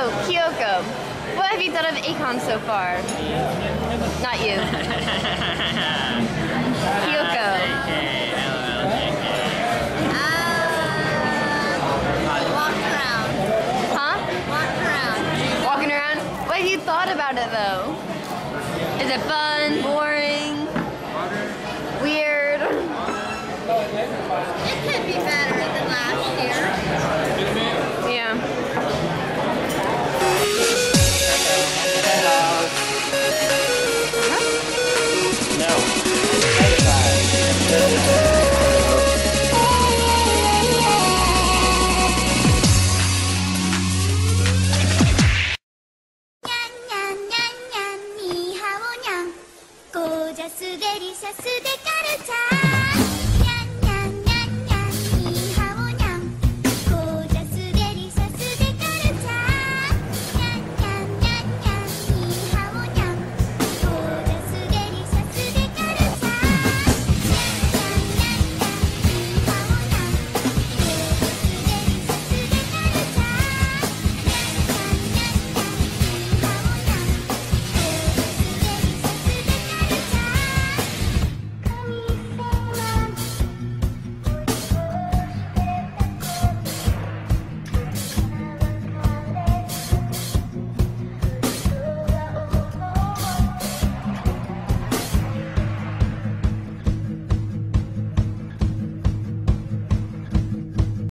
So, Kyoko, what have you thought of A-kon so far? Not you. Kyoko. about it though? Is it fun? Boring? Weird? It could be better. スベリシャスデカルチャー